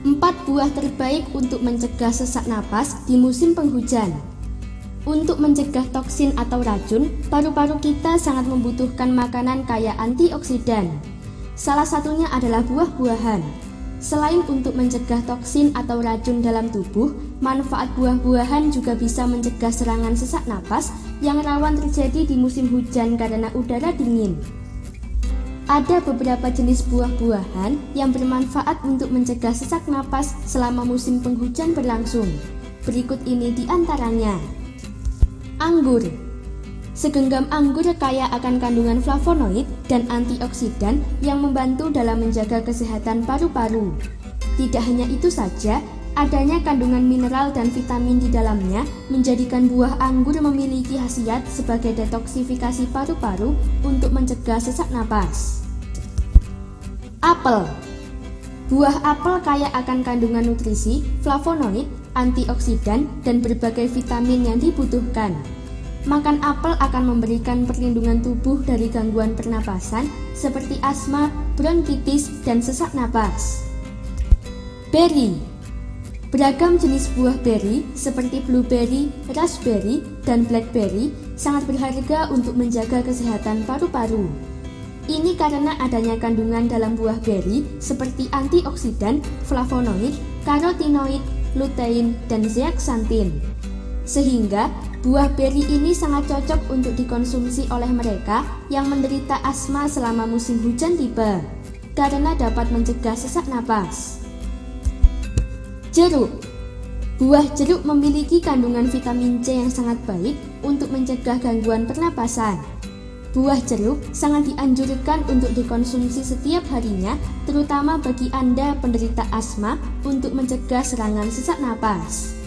Empat buah terbaik untuk mencegah sesak napas di musim penghujan. Untuk mencegah toksin atau racun, paru-paru kita sangat membutuhkan makanan kaya antioksidan. Salah satunya adalah buah-buahan. Selain untuk mencegah toksin atau racun dalam tubuh, manfaat buah-buahan juga bisa mencegah serangan sesak napas yang rawan terjadi di musim hujan karena udara dingin. Ada beberapa jenis buah-buahan yang bermanfaat untuk mencegah sesak napas selama musim penghujan berlangsung. Berikut ini di antaranya. Anggur Segenggam anggur kaya akan kandungan flavonoid dan antioksidan yang membantu dalam menjaga kesehatan paru-paru. Tidak hanya itu saja, adanya kandungan mineral dan vitamin di dalamnya menjadikan buah anggur memiliki khasiat sebagai detoksifikasi paru-paru untuk mencegah sesak napas. Apel Buah apel kaya akan kandungan nutrisi, flavonoid, antioksidan, dan berbagai vitamin yang dibutuhkan. Makan apel akan memberikan perlindungan tubuh dari gangguan pernapasan seperti asma, bronkitis, dan sesak napas. Berry Beragam jenis buah beri seperti blueberry, raspberry, dan blackberry sangat berharga untuk menjaga kesehatan paru-paru. Ini karena adanya kandungan dalam buah beri seperti antioksidan, flavonoid, karotinoid, lutein, dan zeaxanthin. Sehingga buah beri ini sangat cocok untuk dikonsumsi oleh mereka yang menderita asma selama musim hujan tiba, karena dapat mencegah sesak napas. Jeruk Buah jeruk memiliki kandungan vitamin C yang sangat baik untuk mencegah gangguan pernapasan. Buah jeruk sangat dianjurkan untuk dikonsumsi setiap harinya, terutama bagi Anda penderita asma untuk mencegah serangan sesak napas.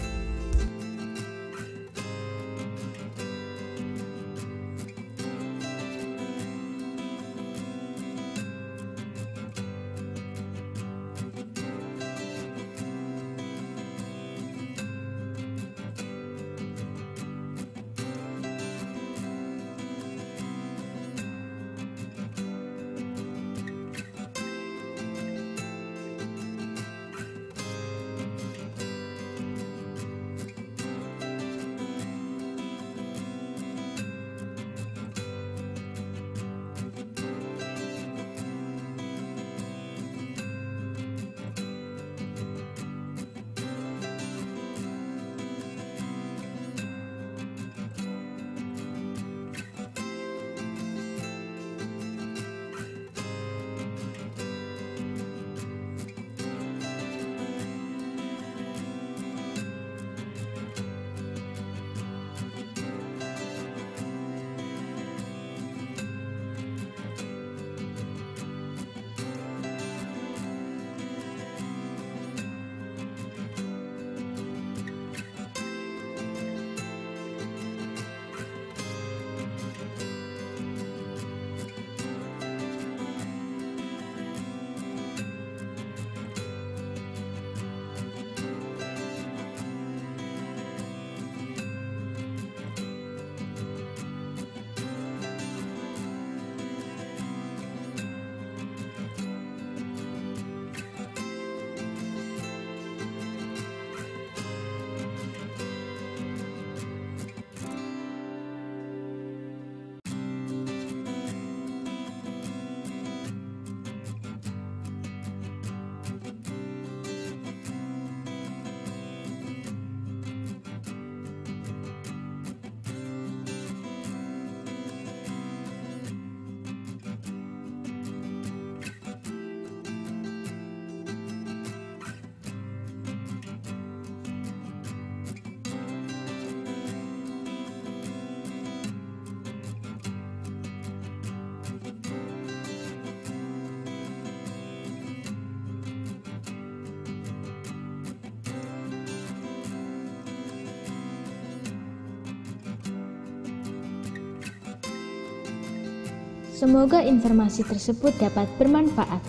Semoga informasi tersebut dapat bermanfaat.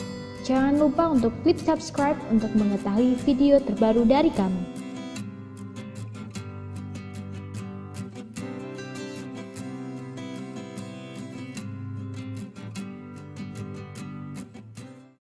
Jangan lupa untuk klik subscribe untuk mengetahui video terbaru dari kami.